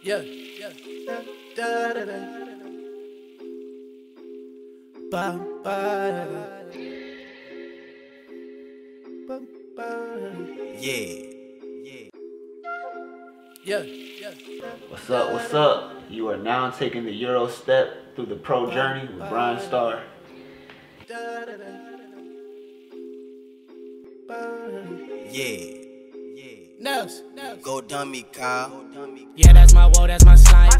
Yeah, yeah. Da, da, da. Ba, ba, da. Ba, ba. Yeah. Yeah. Yeah, yeah. What's up? What's up? You are now taking the Euro step through the pro journey with Brian Starr. Da, da, da. Ba. Yeah. Yeah. Nels, Nels. Go dummy, Kyle. Go dummy. Yeah, that's my woe, that's my slime.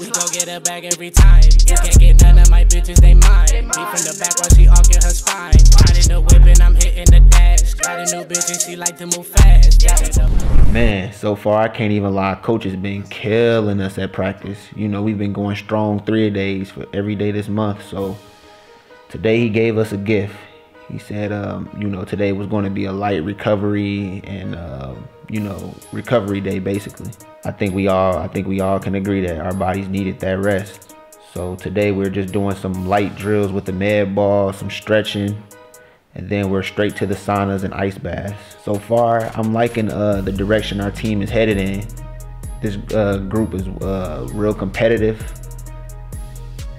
We gon' get her back every time. You can't get none of my bitches, they mine. Me from the back while she arcing her spine. Riding the whip and I'm hitting the dash. Got a new bitch and she like to move fast. Got. Man, so far I can't even lie. Coach has been killing us at practice. You know, we've been going strong three days for every day this month. So today he gave us a gift. He said, um, you know, today was going to be a light recovery and, um, you know, recovery day basically. I think we all, I think we all can agree that our bodies needed that rest. So today we're just doing some light drills with the med ball, some stretching, and then we're straight to the saunas and ice baths. So far, I'm liking uh, the direction our team is headed in. This uh, group is uh, real competitive,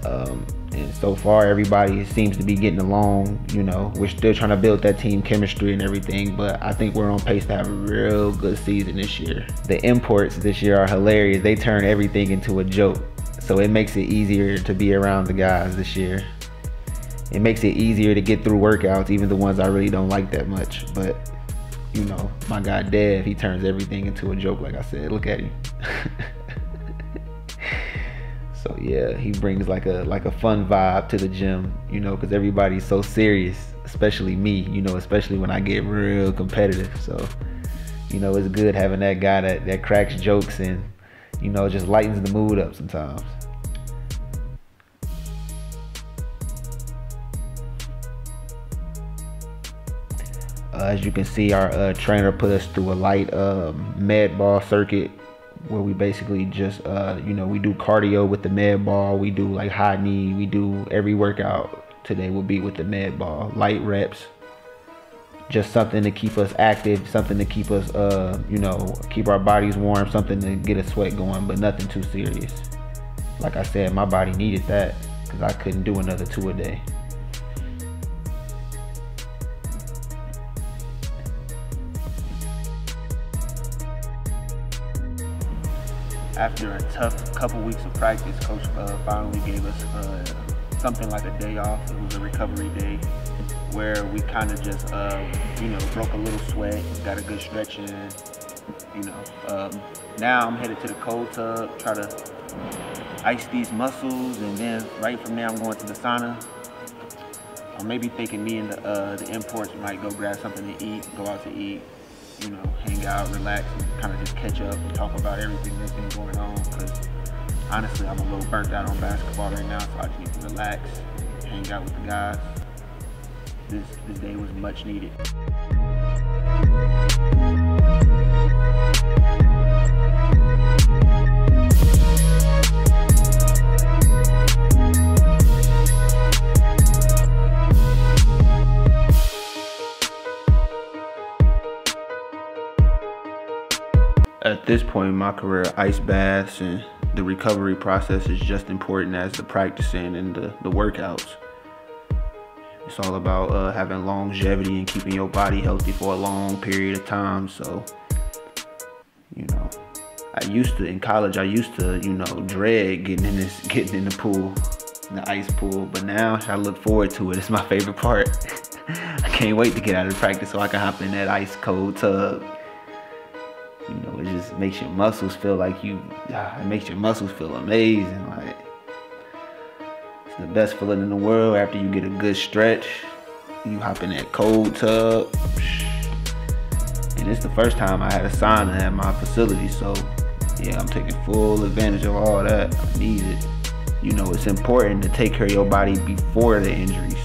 um, and so far everybody seems to be getting along. You know, we're still trying to build that team chemistry and everything, but I think we're on pace to have a real good season this year. The imports this year are hilarious. They turn everything into a joke, so it makes it easier to be around the guys this year it makes it easier to get through workouts, even the ones I really don't like that much. But you know, my guy Dev, he turns everything into a joke. Like I said, look at him. so yeah, he brings like a like a fun vibe to the gym, you know, because everybody's so serious, especially me, you know, especially when I get real competitive. So you know, it's good having that guy that that cracks jokes and you know just lightens the mood up sometimes. Uh, as you can see, our uh, trainer put us through a light um, med ball circuit where we basically just, uh, you know, we do cardio with the med ball. We do like high knee. We do every workout today will be with the med ball, light reps. Just something to keep us active, something to keep us, uh, you know, keep our bodies warm, something to get a sweat going, but nothing too serious. Like I said, my body needed that because I couldn't do another two a day. After a tough couple weeks of practice, coach uh, finally gave us uh, something like a day off. It was a recovery day where we kind of just, uh, you know, broke a little sweat, got a good stretch in. You know, um, now I'm headed to the cold tub, try to ice these muscles, and then right from there I'm going to the sauna. I'm maybe thinking me and the, uh, the imports might go grab something to eat, go out to eat, you know, hang out, relax, and kind of just catch up and talk about everything that's been going on. Because honestly, I'm a little burnt out on basketball right now, so I just need to relax, hang out with the guys. This this day was much needed. At this point in my career, ice baths and the recovery process is just important as the practicing and the, the workouts. It's all about uh, having longevity and keeping your body healthy for a long period of time. So, you know, I used to in college. I used to, you know, dread getting in this, getting in the pool, in the ice pool. But now I look forward to it. It's my favorite part. I can't wait to get out of practice so I can hop in that ice cold tub. Just makes your muscles feel like you. Ah, it makes your muscles feel amazing. Like it's the best feeling in the world after you get a good stretch. You hop in that cold tub. And it's the first time I had a sauna at my facility, so yeah, I'm taking full advantage of all that. I need it. You know, it's important to take care of your body before the injuries,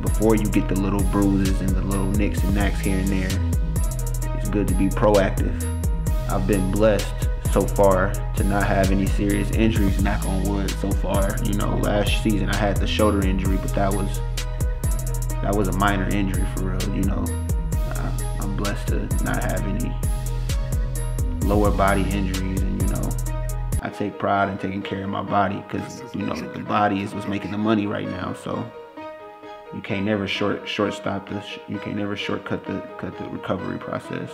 before you get the little bruises and the little nicks and knacks here and there. It's good to be proactive. I've been blessed so far to not have any serious injuries, knock on wood so far. You know, last season I had the shoulder injury, but that was that was a minor injury for real, you know. I, I'm blessed to not have any lower body injuries and you know, I take pride in taking care of my body because you know the body is what's making the money right now. So you can't never short shortstop this. You can't never shortcut the cut the recovery process.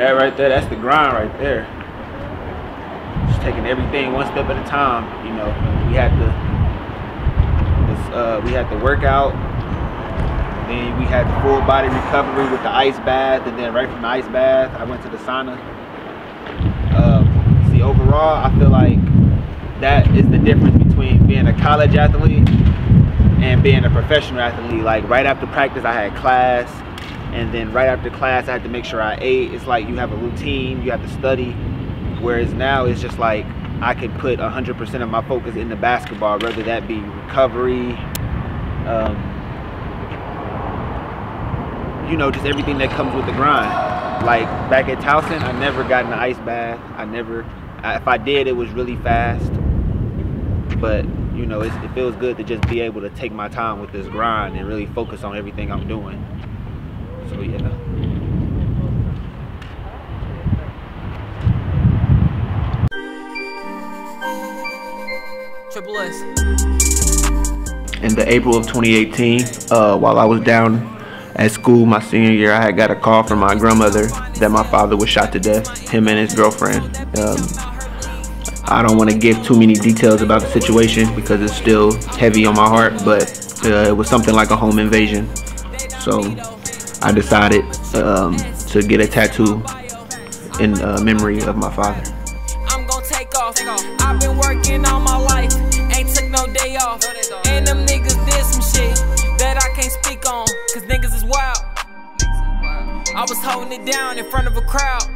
That right there? That's the grind right there. Just taking everything one step at a time. You know, we had to, uh, we had to work out. Then we had the full body recovery with the ice bath, and then right from the ice bath, I went to the sauna. Um, see, overall, I feel like that is the difference between being a college athlete and being a professional athlete. Like right after practice, I had class, and then right after class, I had to make sure I ate. It's like you have a routine, you have to study. Whereas now, it's just like I could put 100% of my focus into basketball, whether that be recovery. Um, you know, just everything that comes with the grind. Like back at Towson, I never got in the ice bath. I never, I, if I did, it was really fast. But you know, it feels good to just be able to take my time with this grind and really focus on everything I'm doing. So yeah. Triple S. in the April of 2018, uh, while I was down at school my senior year, I had got a call from my grandmother that my father was shot to death, him and his girlfriend. Um, I don't want to give too many details about the situation because it's still heavy on my heart, but uh, it was something like a home invasion. So I decided um, to get a tattoo in uh, memory of my father. I'm gon' take off. I've been working all my life, ain't took no day off. And them niggas did some shit that I can't speak on, cause niggas is wild. I was holding it down in front of a crowd.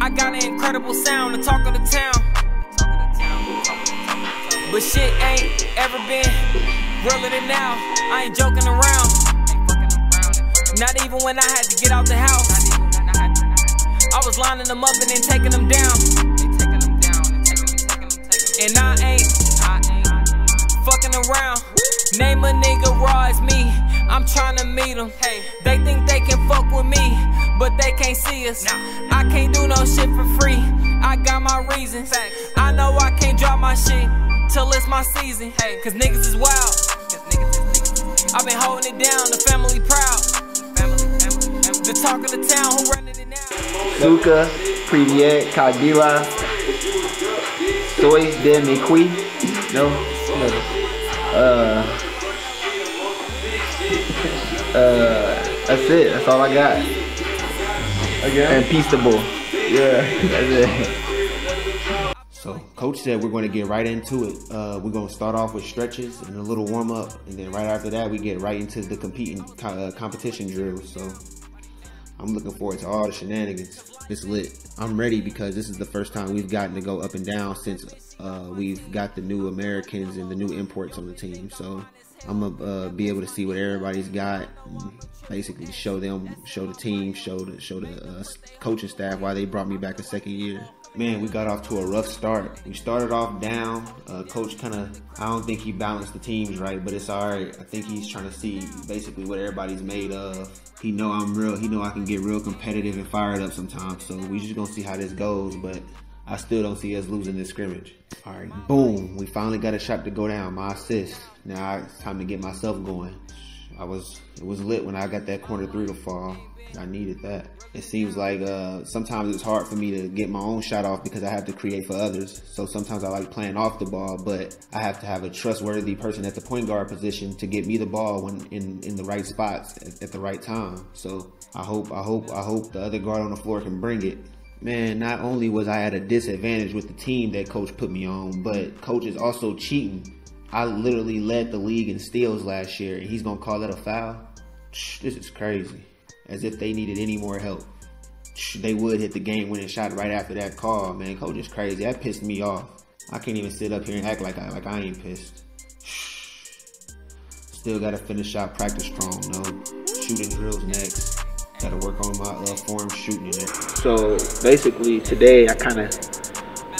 I got an incredible sound, the talk of the town. But shit ain't ever been realer than now. I ain't joking around. Not even when I had to get out the house. I was lining them up and then taking them down. And I ain't fucking around. Name a nigga raw as me. I'm tryna meet them. They think they can fuck with me, but they can't see us. I can't do no shit for free. I got my reasons. I know I can't drop my shit till it's my season. Cause niggas is wild. I've been holding it down, the family proud. The talk of the town, who running it now? Zuka, Privyet, Kadila, Soy de Miqui. No? No. Uh, uh, that's it. That's all I got. Again? And Peaceable. Yeah, that's it. So, coach said we're going to get right into it. Uh, we're going to start off with stretches and a little warm up, and then right after that, we get right into the competing uh, competition drills. So, I'm looking forward to all the shenanigans. It's lit. I'm ready because this is the first time we've gotten to go up and down since uh, we've got the new Americans and the new imports on the team. So I'm gonna uh, be able to see what everybody's got, basically show them, show the team, show the show the uh, coaching staff why they brought me back a second year. Man, we got off to a rough start. We started off down. Uh, coach kind of, I don't think he balanced the teams right, but it's all right. I think he's trying to see basically what everybody's made of. He know I'm real. He know I can get real competitive and fired up sometimes. So we just gonna see how this goes, but I still don't see us losing this scrimmage. All right, boom. We finally got a shot to go down. My assist. Now it's time to get myself going. I was it was lit when I got that corner three to fall. I needed that. It seems like uh, sometimes it's hard for me to get my own shot off because I have to create for others. So sometimes I like playing off the ball, but I have to have a trustworthy person at the point guard position to get me the ball when in, in the right spots at, at the right time. So I hope I hope I hope the other guard on the floor can bring it. Man, not only was I at a disadvantage with the team that coach put me on, but coach is also cheating. I literally led the league in steals last year, and he's gonna call that a foul? This is crazy. As if they needed any more help. They would hit the game winning shot right after that call, man. Coach is crazy. That pissed me off. I can't even sit up here and act like I like I ain't pissed. Still gotta finish out practice strong, no. Shooting drills next. Gotta work on my uh, form shooting it. So basically today I kinda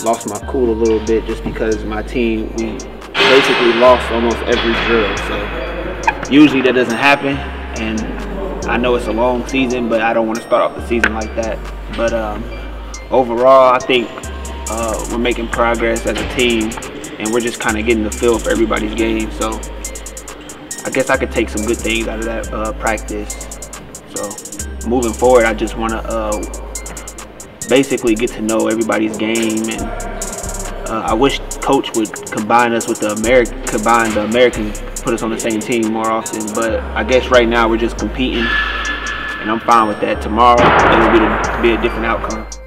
lost my cool a little bit just because my team we basically lost almost every drill. So usually that doesn't happen, and I know it's a long season, but I don't want to start off the season like that. But um, overall, I think uh, we're making progress as a team, and we're just kind of getting the feel for everybody's game. So I guess I could take some good things out of that uh, practice. So moving forward, I just want to uh, basically get to know everybody's game, and uh, I wish coach would combine us with the American, combine the American, put us on the same team more often. But I guess right now we're just competing, and I'm fine with that. Tomorrow it'll be, be a different outcome.